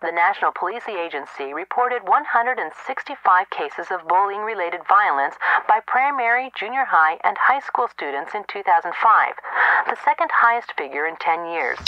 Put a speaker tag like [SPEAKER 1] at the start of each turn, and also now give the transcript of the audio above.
[SPEAKER 1] The National Police Agency reported 165 cases of bullying related violence by primary, junior high, and high school students in 2005, the second highest figure in 10 years.